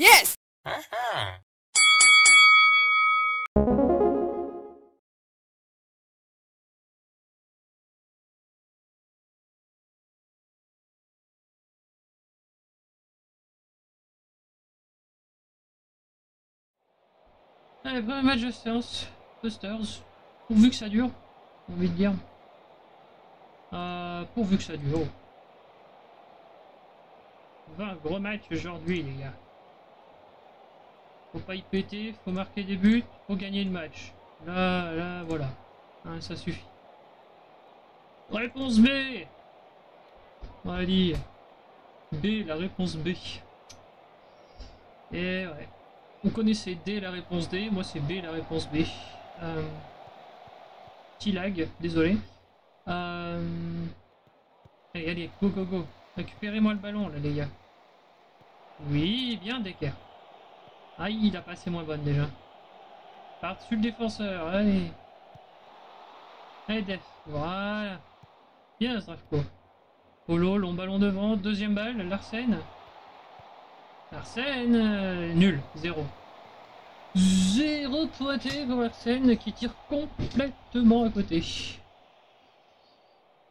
Yes! Allez, premier match de séance. Busters. Pourvu que ça dure, j'ai envie de dire. Euh, pourvu que ça dure. On va un gros match aujourd'hui, les gars. Faut pas y péter, faut marquer des buts, faut gagner le match. Là, là, voilà. Hein, ça suffit. Réponse B Allez. B, la réponse B. Et ouais. Vous connaissez D, la réponse D. Moi, c'est B, la réponse B. Euh... Petit lag, désolé. Euh... Allez, allez, go, go, go. Récupérez-moi le ballon, là, les gars. Oui, bien, Decker. Aïe, il a passé moins bonne, déjà. Par-dessus le défenseur, allez. Allez, Def, voilà. Bien, Zdravko. Polo, long ballon devant, deuxième balle, Larsen. Larsen, euh, nul, zéro. Zéro pointé pour Larsen qui tire complètement à côté.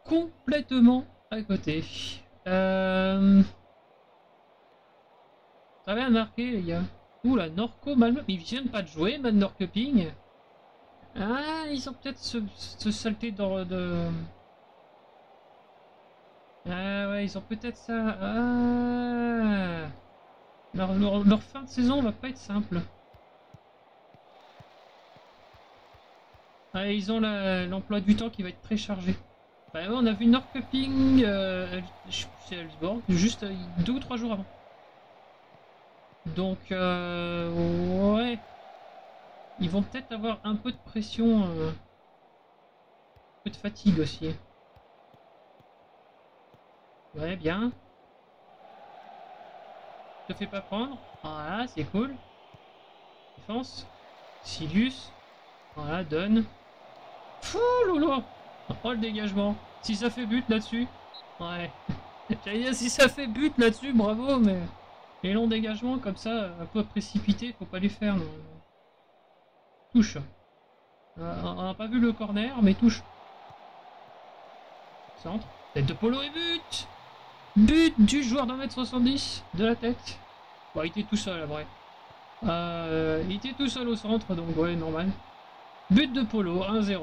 Complètement à côté. Euh... Ça avait marqué, les gars. Ouh la Norco Malmö. Ils viennent pas de jouer, Mad Norcoping. Ah, ils ont peut-être ce, ce saleté dans de. Ah ouais, ils ont peut-être ça. Ah. Leur, leur, leur, fin de saison va pas être simple. Ah, ils ont l'emploi du temps qui va être très chargé. Bah, on a vu Norrköping euh, chez Elfsborg juste euh, deux ou trois jours avant. Donc, euh, ouais. Ils vont peut-être avoir un peu de pression, euh, un peu de fatigue aussi. Ouais, bien. Te fais pas prendre. Voilà, c'est cool. Défense. Silius. Voilà, donne. Fou, loulou Oh, le dégagement. Si ça fait but là-dessus. Ouais. J'allais dire, si ça fait but là-dessus, bravo, mais... Les longs dégagements comme ça, un peu précipités, faut pas les faire. Touche. Euh, on n'a pas vu le corner, mais touche. Centre. Tête de polo et but But du joueur d'un mètre 70 de la tête. Bon, il était tout seul, à vrai. Euh, il était tout seul au centre, donc ouais, normal. But de polo, 1-0.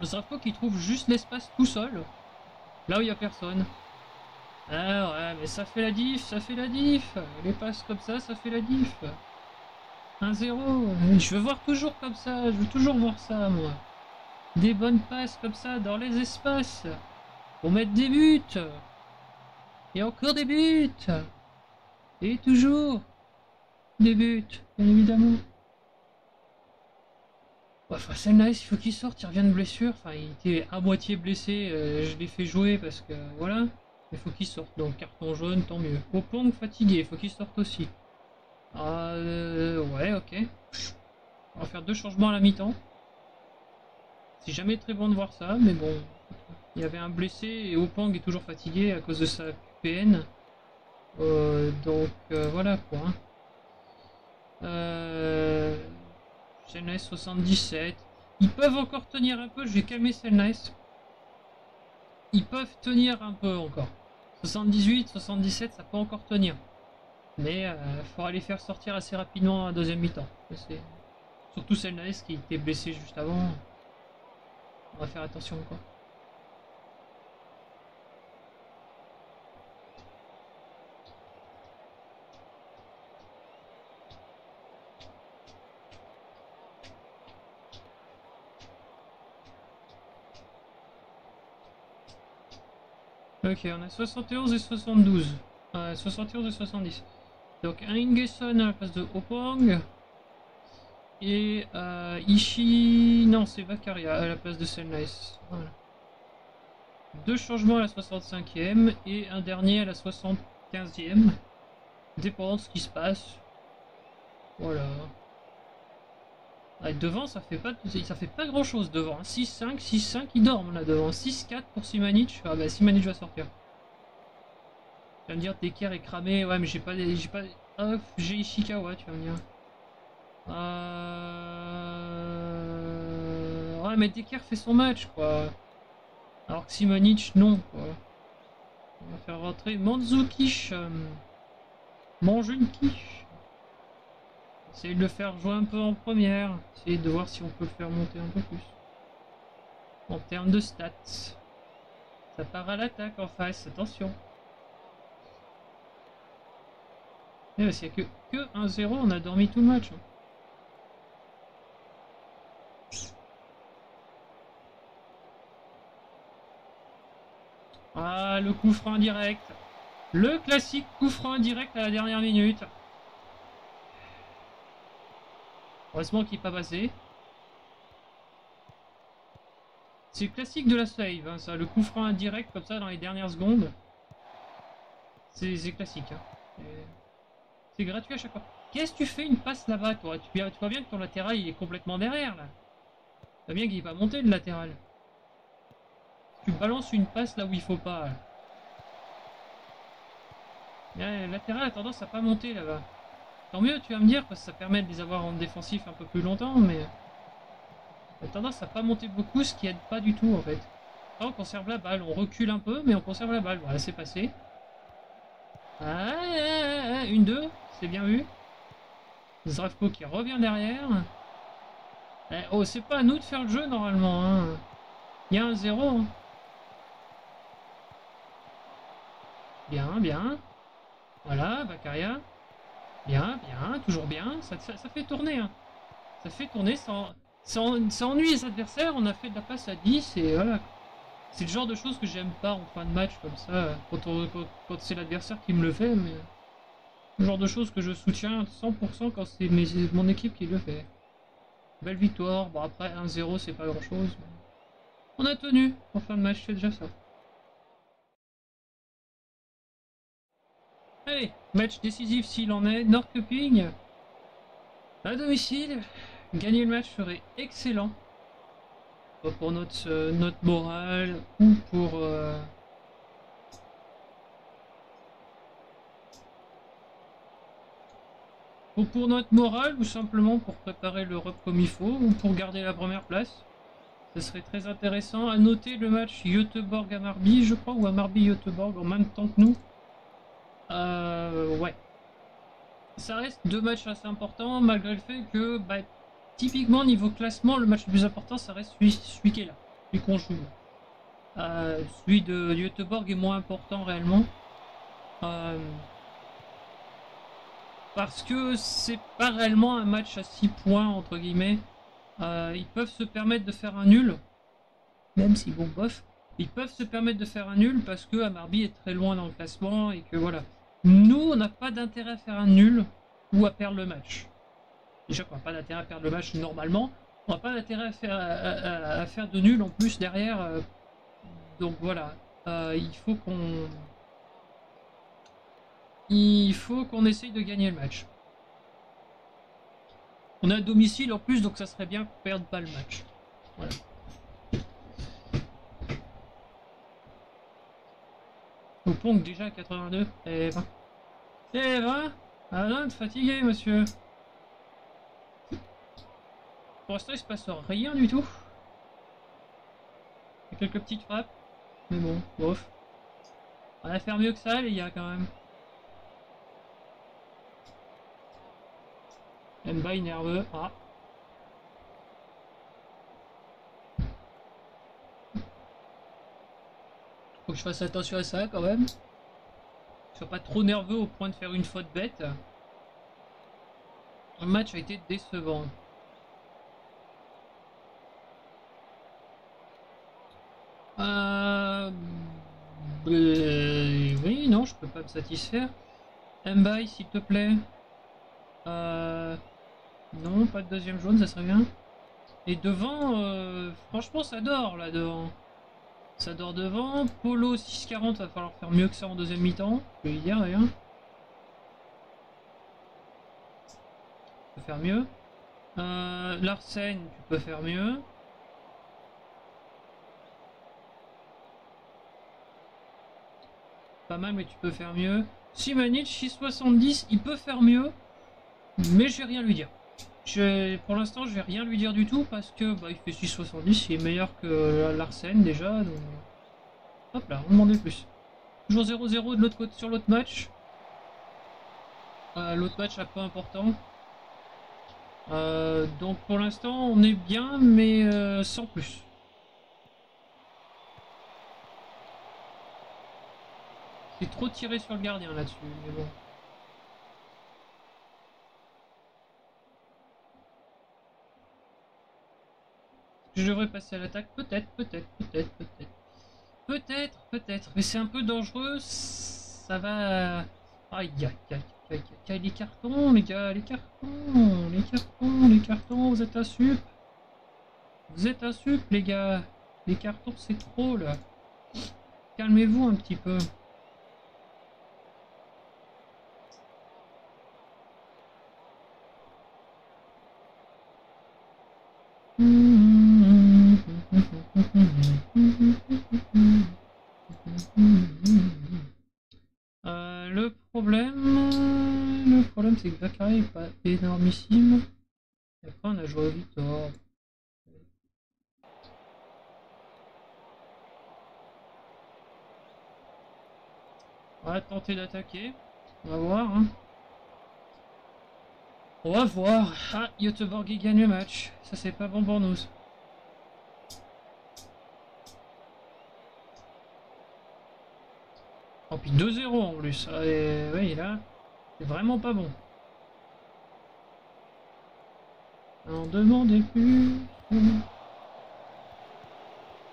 Le Strafco qui trouve juste l'espace tout seul. Là où il n'y a personne. Ah ouais, mais ça fait la diff, ça fait la diff. Les passes comme ça, ça fait la diff. 1-0. Je veux voir toujours comme ça, je veux toujours voir ça, moi. Des bonnes passes comme ça dans les espaces. Pour mettre des buts. Et encore des buts. Et toujours des buts, bien évidemment. Enfin, c'est nice, il faut qu'il sorte, il revient de blessure. Enfin, il était à moitié blessé, euh, je l'ai fait jouer parce que voilà. Il faut qu'il sorte, donc carton jaune, tant mieux. Opong fatigué, il faut qu'il sorte aussi. Euh, ouais, ok. On va faire deux changements à la mi-temps. C'est jamais très bon de voir ça, mais bon. Il y avait un blessé et Opang est toujours fatigué à cause de sa PN. Euh, donc euh, voilà quoi. Hein. Euh, Selnice 77. Ils peuvent encore tenir un peu, je vais calmer Selnice. Ils peuvent tenir un peu encore. 78, 77, ça peut encore tenir. Mais euh, il faudra les faire sortir assez rapidement à deuxième mi-temps. Surtout Selnice qui était blessé juste avant. On va faire attention quoi. Ok, on a 71 et 72. Euh, 71 et 70. Donc un Ingesson à la place de Opong. Et euh, Ishi... Non, c'est Vakaria à la place de Selnice. Voilà. Deux changements à la 65e et un dernier à la 75e. Dépendant de ce qui se passe. Voilà. Devant, ça fait pas, ça fait pas grand chose devant. 6-5, 6-5, ils dorment là devant. 6-4 pour Simanic. Ah bah Simanic va sortir. Tu vas me dire Decker est cramé, ouais mais j'ai pas j'ai pas. Ah, j'ai Ishikawa, tu vas me dire. Euh... Ouais mais Decker fait son match quoi. Alors que Simonic non quoi. On va faire rentrer Manzukish. Euh... Mange une quiche. Essayer de le faire jouer un peu en première. Essayer de voir si on peut le faire monter un peu plus. En termes de stats. Ça part à l'attaque en face, attention. Eh s'il n'y a que, que 1-0, on a dormi tout le match. Hein. Ah, le coup franc direct. Le classique coup franc direct à la dernière minute. Heureusement qu'il n'est pas passé. C'est classique de la save, hein, ça, le coup franc indirect comme ça dans les dernières secondes. C'est classique. Hein. C'est gratuit à chaque fois. Qu'est-ce que tu fais une passe là-bas, toi? Tu, vois bien que ton latéral il est complètement derrière là. Tu vois bien qu'il va monter le latéral. Tu balances une passe là où il faut pas. le latéral a tendance à pas monter là-bas. Tant mieux, tu vas me dire, parce que ça permet de les avoir en défensif un peu plus longtemps, mais a tendance à pas monter beaucoup, ce qui aide pas du tout en fait. on conserve la balle, on recule un peu, mais on conserve la balle. Voilà, c'est passé. Ah, une, deux, c'est bien vu. Zdravko qui revient derrière. Eh, oh, c'est pas à nous de faire le jeu normalement. Hein. Il y a un zéro. Hein. Bien, bien. Voilà, Baccaria. Bien, bien, toujours bien. Ça, fait tourner. Hein. Ça fait tourner sans ça, ennuie les adversaires, on a fait de la passe à 10 et voilà. C'est le genre de choses que j'aime pas en fin de match comme ça, quand, c'est l'adversaire qui me le fait, mais... Le genre de choses que je soutiens 100% quand c'est mon équipe qui le fait. Belle victoire, bon après 1-0 c'est pas grand chose. On a tenu en fin de match, c'est déjà ça. Allez, match décisif s'il en est, Norrköping à domicile, Gagner le match serait excellent pour notre, euh, notre morale ou pour euh, ou pour notre morale ou simplement pour préparer l'Europe comme il faut ou pour garder la première place. Ce serait très intéressant. À noter le match Göteborg-Amarby, je crois, ou Amarby-Göteborg en même temps que nous. Euh, ouais. Ça reste deux matchs assez importants malgré le fait que bah, Typiquement, niveau classement, le match le plus important, ça reste celui, qui est là, celui qu'on joue. Euh, celui de Göteborg est moins important réellement. Euh, parce que c'est pas réellement un match à 6 points, entre guillemets. Ils peuvent se permettre de faire un nul, même si bon, bof. Ils peuvent se permettre de faire un nul parce que Amarby est très loin dans le classement et que voilà. Nous, on n'a pas d'intérêt à faire un nul ou à perdre le match. Déjà qu'on n'a pas d'intérêt à perdre le match normalement. On n'a pas d'intérêt à faire, à, faire de nul en plus derrière. Euh, donc voilà. Euh, il faut qu'on. Il faut qu'on essaye de gagner le match. On a un domicile en plus, donc ça serait bien qu'on perde pas le match. Voilà. Au pont déjà 82 et 20. Et 20 Ah non, fatigué monsieur. Pour l'instant, il se passe rien du tout. Il y a quelques petites frappes. Mais bon, bof. On va faire mieux que ça, les gars, quand même. Mba nerveux. Ah. Faut que je fasse attention à ça, quand même. Pas trop nerveux au point de faire une faute bête. Le match a été décevant. Euh... Oui, non, je peux pas me satisfaire. Mbaye, s'il te plaît. Euh... Non, pas de deuxième jaune, ça serait bien. Et devant, euh... franchement, ça dort là devant. Ça dort devant. Polo 6,40, va falloir faire mieux que ça en deuxième mi-temps. Je peux y dire rien. Tu peux faire mieux. Euh, Larsen, tu peux faire mieux. pas mal, mais tu peux faire mieux. Simanic, 6,70, il peut faire mieux, mais je vais rien lui dire. Je, pour l'instant, je vais rien lui dire du tout parce que bah, il fait 6,70, il est meilleur que Larsen déjà. Donc... Hop là, on demandait plus. Toujours 0-0 de l'autre côté sur l'autre match. Euh, l'autre match, pas important. Euh, donc pour l'instant, on est bien, mais euh, sans plus. C'est trop tiré sur le gardien là-dessus, mais bon. Je devrais passer à l'attaque Peut-être, peut-être, peut-être, peut-être. Peut-être, peut-être. Mais c'est un peu dangereux. Ça va... Aïe, aïe, aïe, aïe, aïe, les cartons, les gars, les cartons, les cartons, les cartons, vous êtes à sup. Vous êtes à sup, les gars. Les cartons, c'est trop, là. Calmez-vous un petit peu. Euh, le problème, le est pas énormissime. Et après on a joué Victor. On va tenter d'attaquer. On va voir. Hein. On va voir. Ah, Göteborg gagne le match. Ça c'est pas bon pour nous. Oh, puis 2-0 en plus. Ah, oui, là, c'est vraiment pas bon. On demandez plus.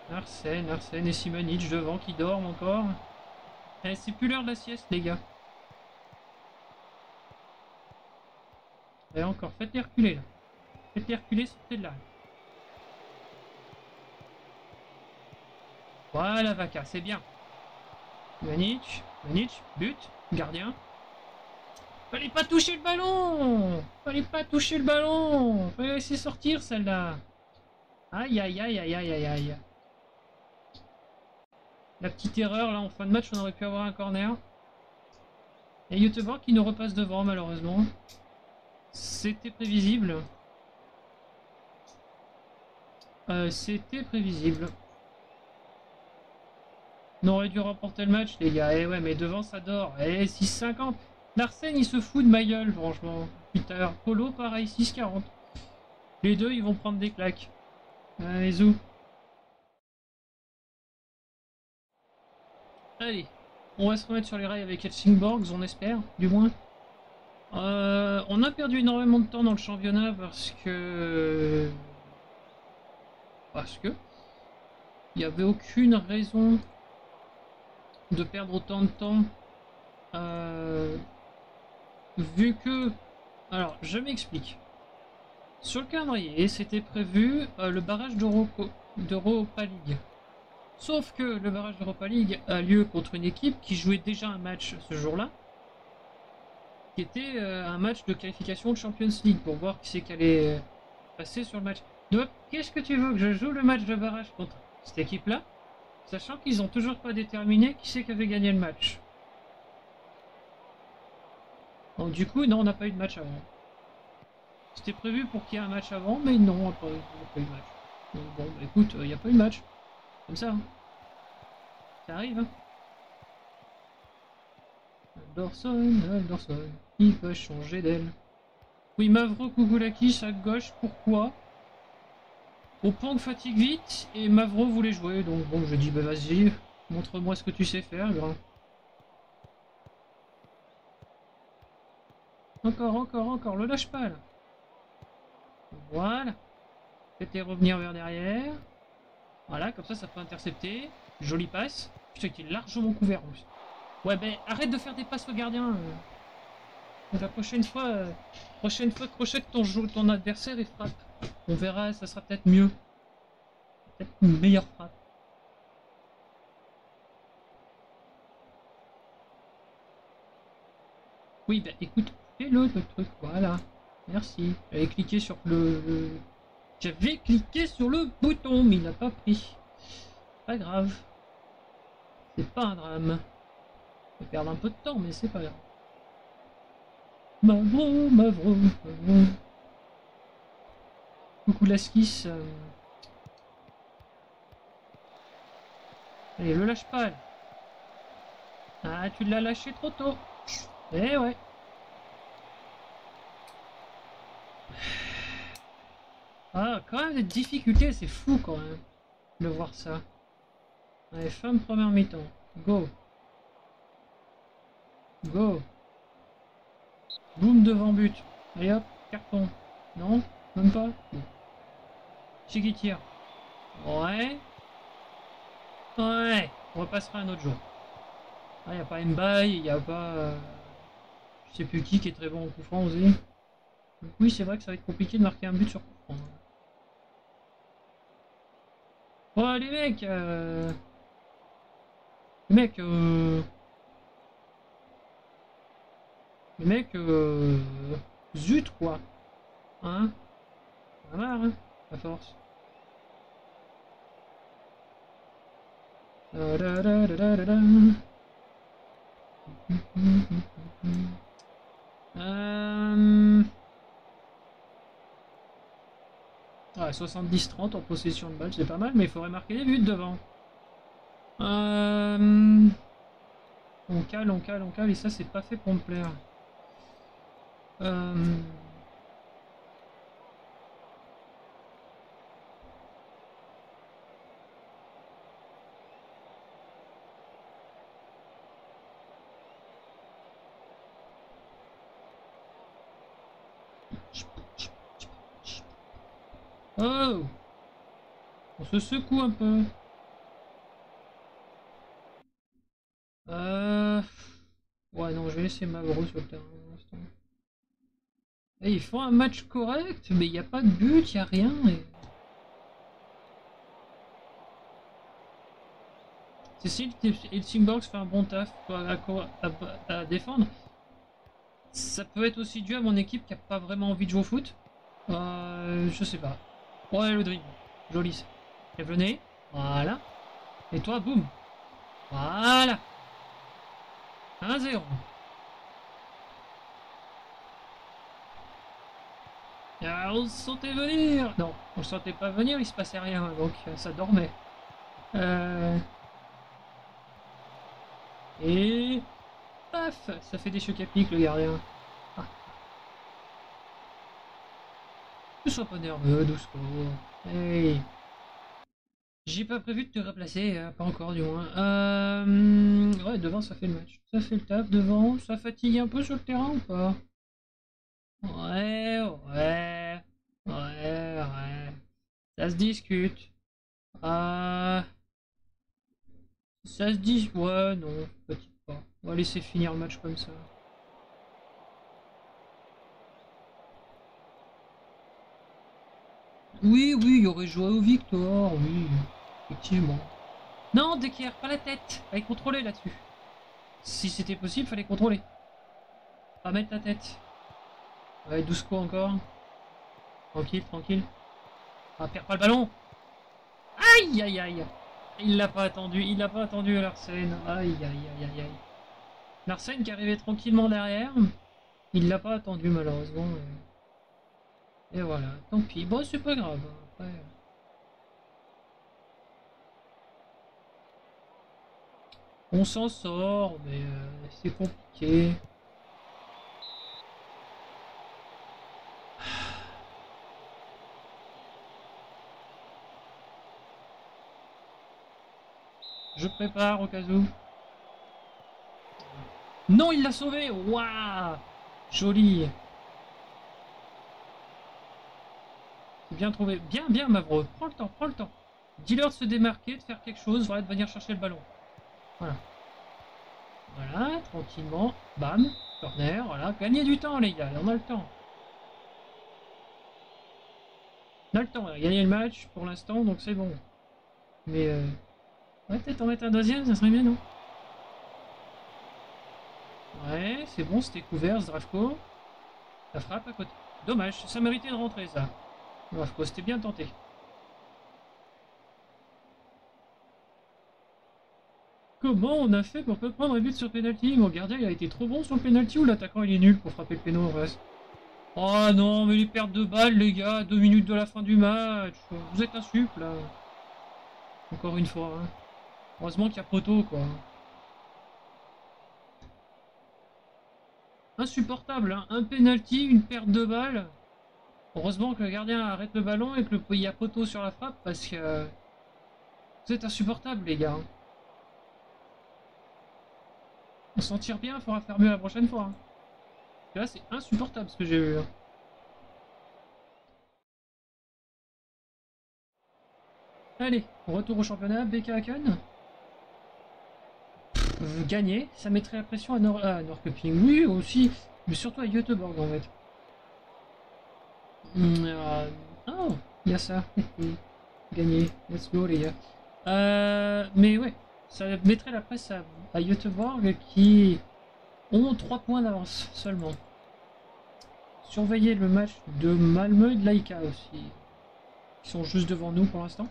Arsène, Arsène et Simanic devant qui dorment encore. Eh, c'est plus l'heure de la sieste, les gars. Et encore, faites-les reculer là. Faites-les reculer, sortez de là. Voilà, Vaca, c'est bien. Manic, Manic, but, gardien. Fallait pas toucher le ballon Fallait pas toucher le ballon Fallait laisser sortir celle-là Aïe aïe aïe aïe aïe aïe aïe La petite erreur là en fin de match on aurait pu avoir un corner. Et Youtubeur qui nous repasse devant malheureusement. C'était prévisible. Euh, C'était prévisible. On aurait dû remporter le match, les gars. Eh ouais, mais devant, ça dort. Eh, 6,50. Larsen, il se fout de ma gueule, franchement. Polo, pareil, 6,40. Les deux, ils vont prendre des claques. Allez, zou. Allez, on va se remettre sur les rails avec Helsingborgs, on espère, du moins. Euh, on a perdu énormément de temps dans le championnat parce que... Parce que... Il n'y avait aucune raison de perdre autant de temps euh, vu que alors je m'explique. Sur le calendrier c'était prévu euh, le barrage d'Europa League. Sauf que le barrage d'Europa League a lieu contre une équipe qui jouait déjà un match ce jour-là qui était euh, un match de qualification de Champions League pour voir qui c'est qui allait passer sur le match. Donc qu'est-ce que tu veux que je joue le match de barrage contre cette équipe là Sachant qu'ils n'ont toujours pas déterminé qui c'est qui avait gagné le match. Du coup, non, on n'a pas eu de match avant. C'était prévu pour qu'il y ait un match avant, mais non, on n'a pas, eu de match. bon, bah, écoute, il n'y a pas eu de match. Comme ça. Hein. Ça arrive, hein. Dorson, Dorson, il va changer d'aile. Oui, Mavro Kugulakis à gauche, pourquoi? Au point que fatigue vite, et Mavro voulait jouer, donc bon, je dis bah vas-y, montre-moi ce que tu sais faire, grand. Encore, encore, encore, le lâche pas là. Voilà. Faites revenir vers derrière. Voilà, comme ça, ça peut intercepter. Jolie passe. Putain, qui est largement couvert plus. Ouais, ben arrête de faire des passes au gardien. La prochaine fois, euh, prochaine fois, crochette ton, ton adversaire et frappe. On verra, ça sera peut-être mieux. Peut-être une meilleure frappe. Oui, bah écoute, fais-le le truc, voilà. Merci. J'avais cliqué sur le... J'avais cliqué sur le bouton, mais il n'a pas pris. Pas grave. C'est pas un drame. On va perdre un peu de temps, mais c'est pas grave. Mavro, Mavro, Mavro. Coucou Laskis. euh. Allez, le lâche pas. Ah, tu l'as lâché trop tôt. Eh ouais. Ah, quand même des difficultés, c'est fou quand même de voir ça. Allez, fin de première mi-temps. Go. Go. Boum devant but. Allez hop, carton. Non Même pas Bon. Qui tire Ouais. Ouais. On repassera un autre jour. Il n'y a pas Mbaye, il n'y a pas... euh, je sais plus qui qui est très bon au coup franc aussi. Oui, c'est vrai que ça va être compliqué de marquer un but sur franc. Oh les mecs euh... Les mecs euh... Les mecs euh... Zut quoi. Hein. A marre hein À force. Euh... Ouais, 70-30 en possession de balle, c'est pas mal, mais il faudrait marquer des buts devant. Euh... On cale, on cale, on cale, et ça, c'est pas fait pour me plaire. Euh... Oh On se secoue un peu. Euh... Ouais, non, je vais laisser Mavro sur le terrain. Et ils font un match correct, mais il n'y a pas de but, il n'y a rien. Et... Cécile, Helsingborg fait un bon taf à, à- à défendre. Ça peut être aussi dû à mon équipe qui a pas vraiment envie de jouer au foot. Euh, je sais pas. Ouais, le dream. Joli ça. Voilà. Et toi, boum. Voilà. 1-0. Ah, on sentait venir. Non, on sentait pas venir, il se passait rien, donc euh, ça dormait. Euh... Et... Paf Ça fait des chocs à pic, le gardien. Ne sois pas nerveux, Douceau. Hey. J'ai pas prévu de te replacer, euh, pas encore du moins. Euh... Ouais, devant ça fait le match. Ça fait le taf devant, ça fatigue un peu sur le terrain ou pas? Ouais, ouais, ouais, ouais. Ça se discute. Euh... Ça se dit... Ouais, non, petit pas. On va laisser finir le match comme ça. Oui, oui, il aurait joué au victoire, oui, effectivement. Non, Decker, pas la tête. Fallait contrôler là-dessus. Si c'était possible, fallait contrôler. Pas mettre la tête. Ouais, Douceco encore. Tranquille, tranquille. Ah, perd pas le ballon. Aïe, aïe, aïe. Il l'a pas attendu, il l'a pas attendu Larsen. Aïe, aïe, aïe, aïe, aïe. Larsen qui arrivait tranquillement derrière. Il l'a pas attendu malheureusement. Et, et voilà, tant pis. Bon, c'est pas grave. Après... On s'en sort, mais euh, c'est compliqué. Je prépare au cas où. Non, il l'a sauvé Waouh Joli bien trouvé. Bien, bien, Mavro. Prends le temps, prends le temps. Dis-leur de se démarquer, de faire quelque chose, voilà, de venir chercher le ballon. Voilà. Voilà, tranquillement. Bam. Corner, voilà. Gagnez du temps, les gars. On a le temps. On a le temps. On a gagné le match pour l'instant, donc c'est bon. Mais euh... Ouais, peut-être en mettre un deuxième, ça serait bien, non? Ouais, c'est bon, c'était couvert, Zdravko. La frappe à côté. Dommage, ça méritait de rentrer, ça. Zdravko, c'était bien tenté. Comment on a fait pour pas prendre un but sur penalty? Mon gardien il a été trop bon sur le penalty ou l'attaquant il est nul pour frapper le péno en Oh non, mais les pertes de balles, les gars, deux minutes de la fin du match. Vous êtes un sup là. Encore une fois. Hein. Heureusement qu'il y a poteau quoi. Insupportable, hein. un penalty, une perte de balles. Heureusement que le gardien arrête le ballon et que le, il y a poteau sur la frappe parce que vous êtes insupportable les gars. On s'en tire bien, il faudra faire mieux la prochaine fois. Hein. Là c'est insupportable ce que j'ai vu. Hein. Allez, retour au championnat, BK Haken. Gagner, ça mettrait la pression à, Nord à. Oui, aussi, mais surtout à Göteborg en fait. Euh, oh, il y a ça. Gagner, let's go les gars. Euh, mais ouais, ça mettrait la presse à, à Göteborg qui ont 3 points d'avance seulement. Surveillez le match de Malmö et de Laika aussi. Ils sont juste devant nous pour l'instant.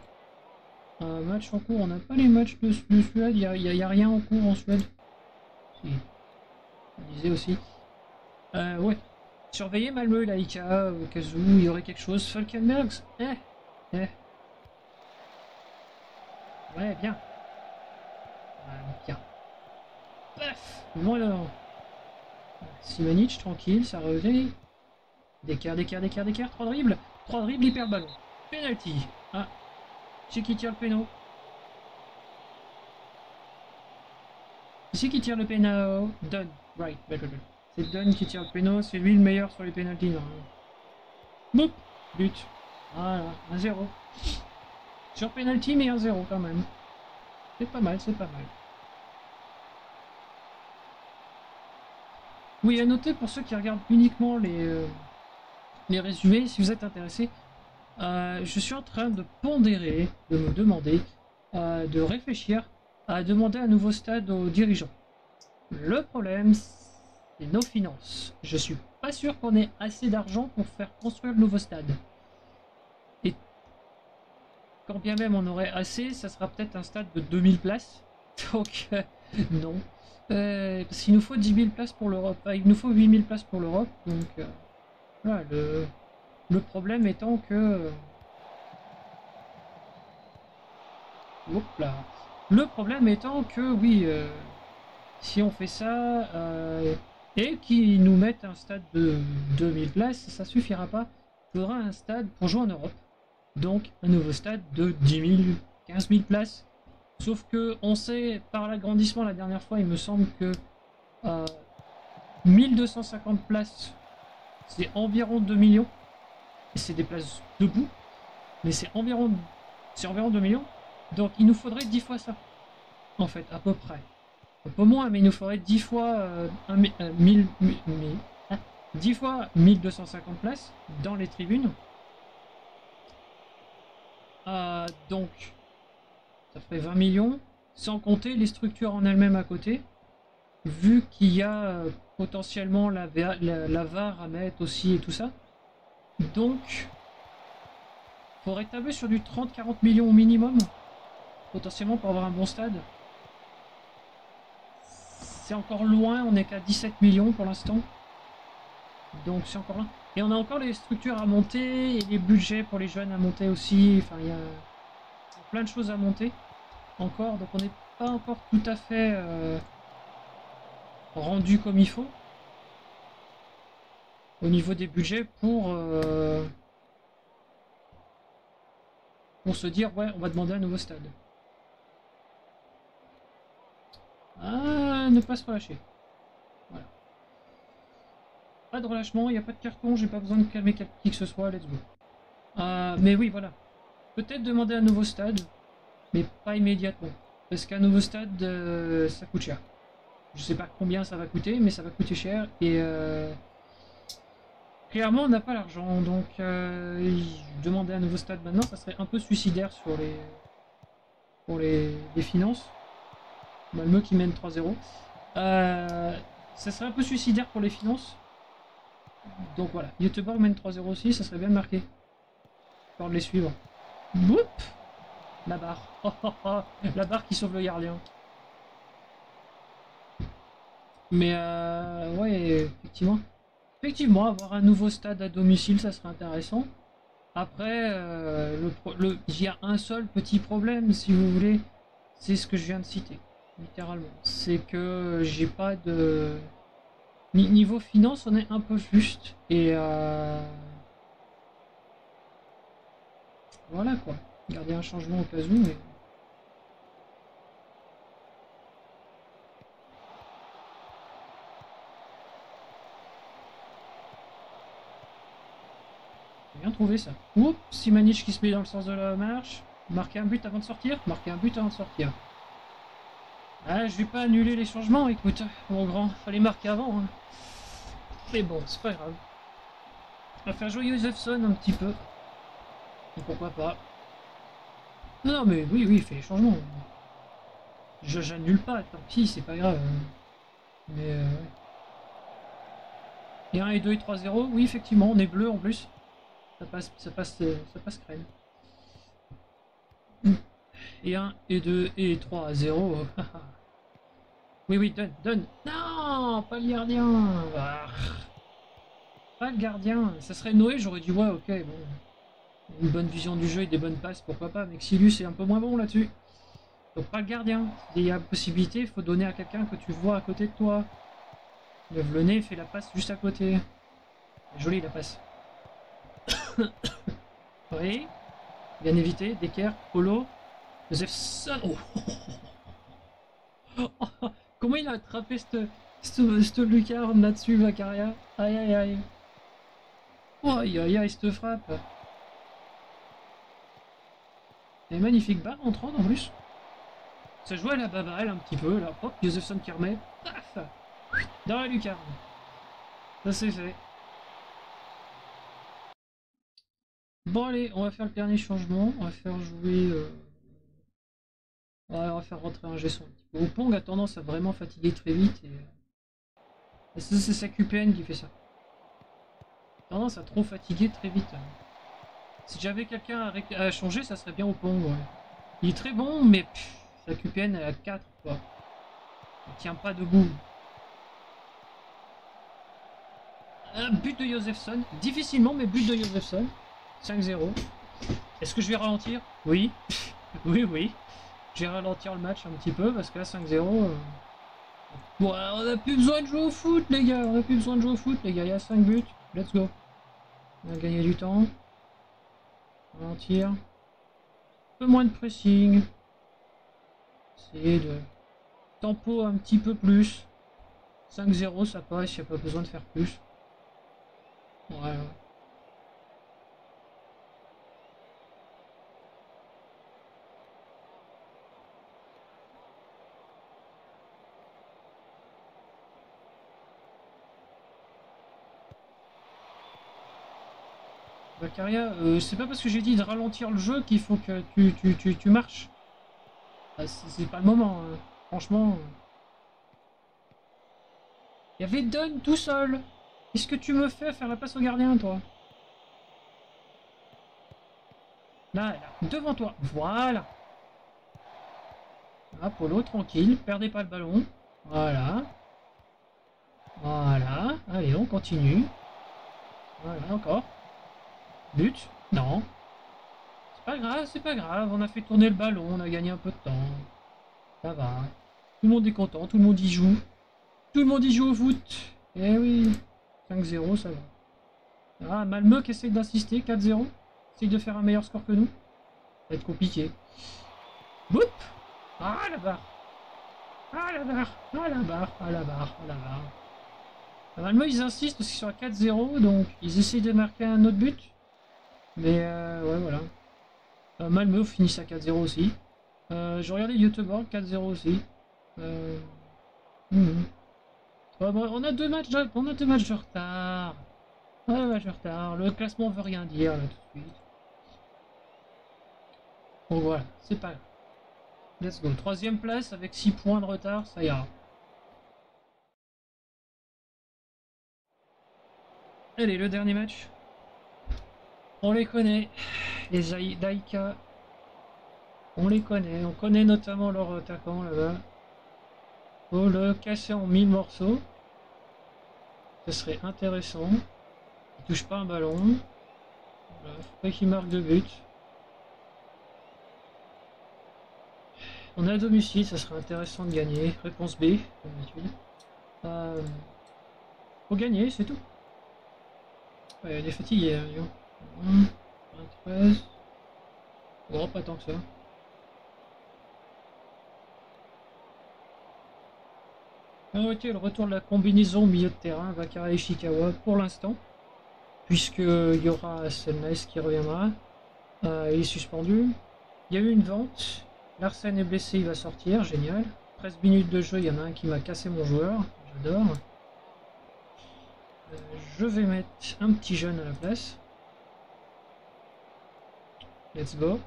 Un match en cours, on n'a pas les matchs de, Suède, il n'y a, rien en cours en Suède. Si. On disait aussi. Euh, ouais. Surveillez Malmö Laika au cas où il y aurait quelque chose. Falkenbergs Eh Eh Ouais, bien. Ouais, bien. Paf Voilà. Simanic, tranquille, ça revient. D'écart, d'écart, d'écart, d'écart, 3 dribbles. 3 dribbles, le ballon. Penalty. Ah. C'est qui tire le péno? C'est qui tire le péno? Dunn. Right. C'est Dunn qui tire le péno. C'est lui le meilleur sur les pénalties. Boop. But. Voilà. 1-0. Sur penalty, mais 1-0 quand même. C'est pas mal, c'est pas mal. Oui, à noter pour ceux qui regardent uniquement les, euh, les résumés, si vous êtes intéressé, euh, je suis en train de pondérer, de me demander, euh, de réfléchir à demander un nouveau stade aux dirigeants. Le problème, c'est nos finances. Je suis pas sûr qu'on ait assez d'argent pour faire construire le nouveau stade. Et quand bien même on aurait assez, ça sera peut-être un stade de 2000 places. Donc, non. Euh, parce qu'il nous faut 10 000 places pour l'Europe. il nous faut 8000 places pour l'Europe. Donc, euh, voilà, le, problème étant que... Hop là. Le problème étant que, oui, euh, si on fait ça, et qu'ils nous mettent un stade de 2000 places, ça suffira pas. Il faudra un stade pour jouer en Europe. Donc, un nouveau stade de 10 000, 15 000 places. Sauf que on sait par l'agrandissement la dernière fois, il me semble que 1250 euh, places, c'est environ 2 millions. C'est des places debout, mais c'est environ, c'est environ 2 millions. Donc il nous faudrait 10 fois ça, en fait, à peu près. Peu moins, mais il nous faudrait 10 fois euh, 1000, 10 hein, fois 1250 places dans les tribunes. Euh, donc ça fait 20 millions, sans compter les structures en elles-mêmes à côté, vu qu'il y a euh, potentiellement la, la, VAR à mettre aussi et tout ça. Donc, faudrait tabler sur du 30-40 millions au minimum, potentiellement pour avoir un bon stade. C'est encore loin, on n'est qu'à 17 millions pour l'instant. Donc c'est encore loin. Et on a encore les structures à monter et les budgets pour les jeunes à monter aussi. Enfin, il y a plein de choses à monter encore, donc on n'est pas encore tout à fait euh, rendu comme il faut au niveau des budgets pour euh, pour se dire ouais on va demander un nouveau stade. Ah, ne pas se relâcher. Voilà. Pas de relâchement, il n'y a pas de carton, j'ai pas besoin de calmer qui que ce soit, let's go. Euh, mais oui, voilà. Peut-être demander un nouveau stade, mais pas immédiatement. Parce qu'un nouveau stade, euh, ça coûte cher. Je sais pas combien ça va coûter, mais ça va coûter cher. Et euh, clairement, on n'a pas l'argent. Donc, demander un nouveau stade maintenant, ça serait un peu suicidaire sur pour les, finances. Malmö qui mène 3-0. ça serait un peu suicidaire pour les finances. Donc voilà, Youtubeur mène 3-0 aussi, ça serait bien marqué. Pour les suivre. Boop la barre. la barre qui sauve le gardien. Mais euh, ouais, effectivement. Effectivement, avoir un nouveau stade à domicile, ça serait intéressant. Après, euh, il y a un seul petit problème, si vous voulez, c'est ce que je viens de citer, littéralement. C'est que j'ai pas de... Niveau finance, on est un peu juste. Et... Euh... Voilà quoi. Garder un changement au cas où, mais... bien trouvé ça. Oups, Simanich qui se met dans le sens de la marche. Marquer un but avant de sortir Marquer un but avant de sortir. Ah, je vais pas annuler les changements, écoute, mon grand. Fallait marquer avant. Hein. Mais bon, c'est pas grave. On va faire jouer Josephson un petit peu. Et pourquoi pas. Non, mais oui, oui, fait les changements. Je j'annule pas, tant pis, c'est pas grave. Mais euh, Et 1 et 2 et 3-0, oui, effectivement, on est bleu en plus. Ça passe, ça passe, ça passe crème. Et 1, et 2, et 3 à 0. Oui, oui, donne, donne. Non, pas le gardien. Ah. Pas le gardien. Ça serait Noé, j'aurais dit, ouais, ok, bon. Une bonne vision du jeu et des bonnes passes, pourquoi pas. Mais Xilus est un peu moins bon là-dessus. Donc pas le gardien. Il y a possibilité, il faut donner à quelqu'un que tu vois à côté de toi. Lève le nez, fait la passe juste à côté. Jolie la passe. oui. Bien évité. Decker, Polo. Joseph oh. Comment il a attrapé cette, lucarne là-dessus, Vacaria Aïe aïe aïe. Oh, aïe aïe aïe, cette frappe. Et magnifique barre entrant en plus. Ça jouait à la baballe un petit peu là. Hop, Josephson qui remet. Paf Dans la lucarne. Ça c'est fait. Bon allez, on va faire le dernier changement. On va faire jouer... Euh, on va faire rentrer un gesson un petit peu. Opong a tendance à vraiment fatiguer très vite. Et... Euh, c'est sa QPN qui fait ça. Tendance à trop fatiguer très vite. Si j'avais quelqu'un à, changer, ça serait bien Opong. Ouais. Il est très bon, mais sa QPN est à 4. Quoi. Il tient pas debout. Un but de Josephson. Difficilement, mais but de Josephson. 5-0. Est-ce que je vais ralentir? Oui. oui, oui. Je vais ralentir le match un petit peu parce que là 5-0. Euh, on a plus besoin de jouer au foot, les gars. On a plus besoin de jouer au foot, les gars. Il y a 5 buts. Let's go. On a gagné du temps. Ralentir. Un peu moins de pressing. Essayer de tempo un petit peu plus. 5-0, ça passe. Il n'y a pas besoin de faire plus. Euh, c'est pas parce que j'ai dit de ralentir le jeu qu'il faut que tu, tu, tu, tu marches. Ah, c'est pas le moment, hein. franchement. Il y avait Dunn tout seul. Qu'est-ce que tu me fais faire la passe au gardien, toi? Là, là, devant toi. Voilà. Apollo, tranquille. Perdez pas le ballon. Voilà. Voilà. Allez, on continue. Voilà, encore. But? Non. C'est pas grave, c'est pas grave. On a fait tourner le ballon, on a gagné un peu de temps. Ça va. Tout le monde est content, tout le monde y joue. Tout le monde y joue au foot. Eh oui. 5-0, ça va. Ah, Malmö qui essaie d'insister, 4-0. Essaye de faire un meilleur score que nous. Ça va être compliqué. Boop Ah, la barre Ah, la barre Ah, la barre Ah, la barre Ah, la barre. Malmö, ils insistent parce qu'ils sont à 4-0, donc ils essayent de marquer un autre but. Mais euh, ouais, voilà. Euh, Malmö finit à 4-0 aussi. Euh, je regardais YouTube 4-0 aussi. Euh... Hmm. on a deux matchs de, on a deux matchs de retard. De retard. Le classement veut rien dire là tout de suite. Bon voilà, c'est pas grave. Let's go. Troisième place avec 6 points de retard, ça ira. Allez, le dernier match. On les connaît, les Daika. On les connaît, on connaît notamment leur attaquant là-bas. Faut le casser en mille morceaux. Ce serait intéressant. Il touche pas un ballon. Voilà, faudrait qu'il marque de but. On est à domicile, ça serait intéressant de gagner. Réponse B, comme d'habitude. Euh, faut gagner, c'est tout. Il est fatigué, hein, Lyon. 13. Bon, pas tant que ça. Ah, ok, le retour de la combinaison milieu de terrain, Vakara Ishikawa pour l'instant. Puisque il y aura Selnaes qui reviendra. Euh, il est suspendu. Il y a eu une vente. Larsen est blessé, il va sortir, génial. 13 minutes de jeu, il y en a un qui m'a cassé mon joueur. J'adore. Euh, je vais mettre un petit jeune à la place. Let's go.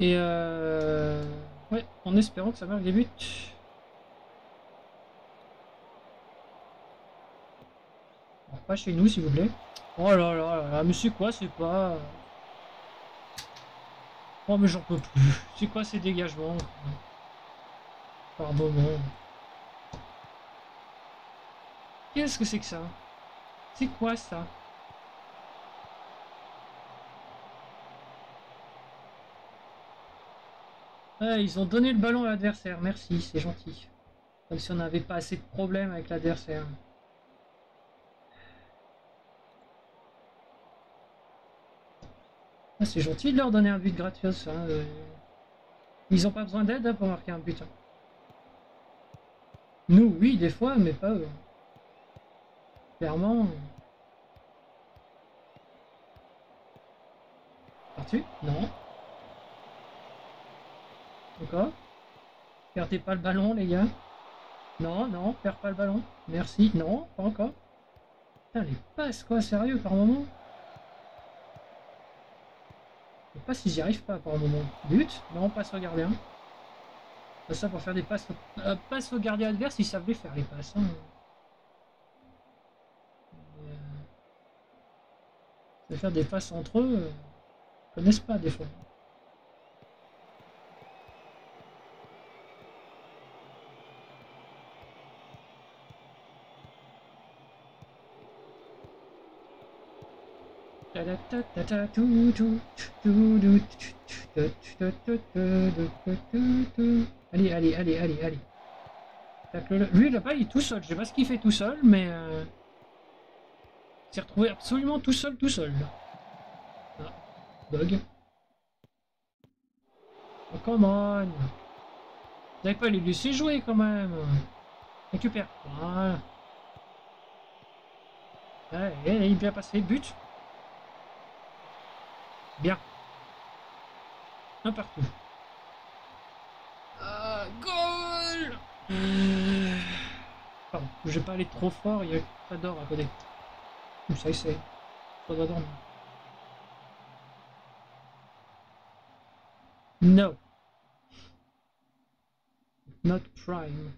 Et euh... ouais, en espérant que ça marque des buts. Pas chez nous, s'il vous plaît. Oh là là là là, mais c'est quoi, c'est pas... Oh mais j'en peux plus. C'est quoi ces dégagements? Par moment. Qu'est-ce que c'est que ça? C'est quoi ça? Ils ont donné le ballon à l'adversaire, merci, c'est gentil. Comme si on n'avait pas assez de problèmes avec l'adversaire. Ah, c'est gentil de leur donner un but gratuit, ça. euh. Ils ont pas besoin d'aide hein, pour marquer un but. hein. Nous, oui, des fois, mais pas eux. Clairement. Pars-tu Non. Encore Perdez pas le ballon, les gars. Non, non, perds pas le ballon. Merci. Non, pas encore. Putain, les passes, quoi, sérieux, par moment. Je sais pas si j'y arrive pas par moment. But? Non, passe au gardien. Pas ça pour faire des passes. euh, passes au gardien adverse, ils savent les faire, les passes. hein. Euh, faire des passes entre eux, euh, connaissent pas des fois. Allez, allez, allez, allez, allez. Lui, là-bas, il est tout seul. Je sais pas ce qu'il fait tout seul, mais... Euh... Il s'est retrouvé absolument tout seul, tout seul. Ah, bug. Oh, come on. Vous n'avez pas les laisser jouer, quand même. Récupère. Voilà. Il est bien passé. But. Bien. Un partout. Ah, goal Euh, Pardon, je vais pas aller trop fort, il y a Fador à côté. Ça doit dormir. No. Not Prime.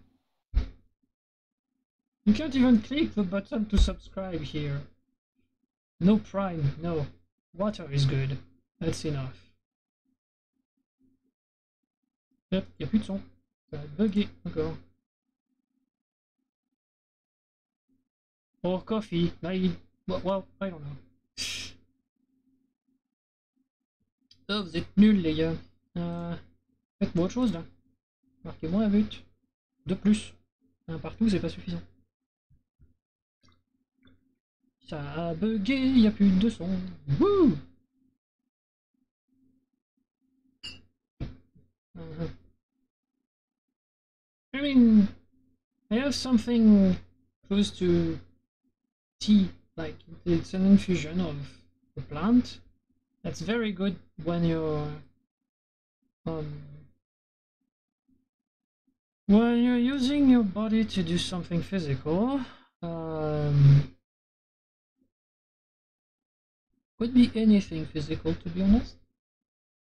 You can't even click the button to subscribe here. No Prime, no. Water is good. That's enough. Hop, y a plus de son. Ça a bugué encore. Oh, coffee. I... Well, well, I don't know. Oh, vous êtes nuls, les gars. Euh, Faites-moi autre chose, là. Marquez-moi un but. De plus. Un partout, c'est pas suffisant. Ça a bugué, plus de son. Wouh Uh-huh. I mean, I have something close to tea, like it's an infusion of the plant. That's very good when you're um, when you're using your body to do something physical. Um, could be anything physical, to be honest.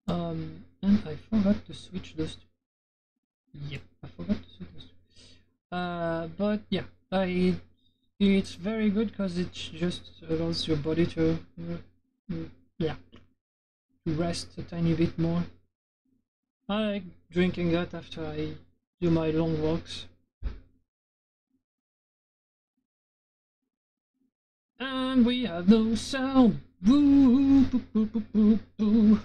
Um, and I forgot to switch those two. Yep, I forgot to switch those two. Uh, but yeah, I it's very good because it just allows your body to uh, yeah to rest a tiny bit more. I like drinking that after I do my long walks. And we have no sound. Bouh, bouh, bouh, bouh, bouh, bouh.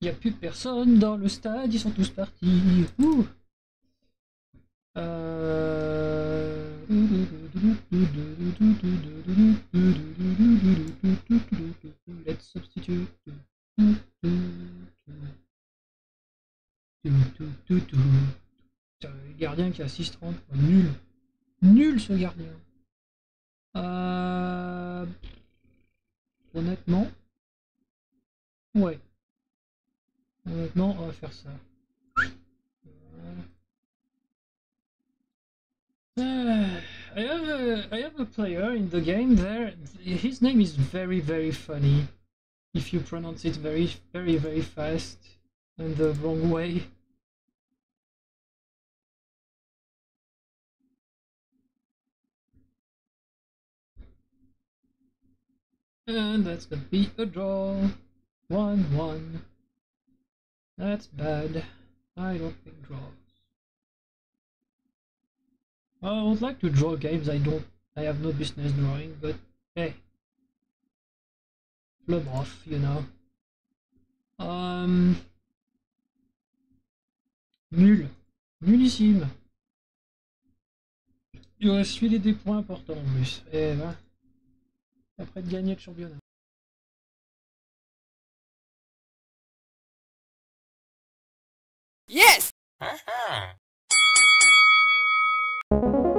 Y a plus personne dans le stade, ils sont tous partis. Ouh. Euh... Let's substitute. Gardien qui a 6-30, nul. Nul ce gardien. Euh... Honnêtement. Ouais. Honnêtement, on va faire ça. Uh, I have a I have a player in the game there. His name is very very funny. If you pronounce it very very very fast and the wrong way. And that's gonna be a draw. One one. That's bad. I don't think draws. I would like to draw games I don't I have no business drawing, but hey. Flub off, you know. Um Nul. Nullissime. Il aurait suivi des points importants en plus. Et ben. Après de gagner le championnat. Yes! you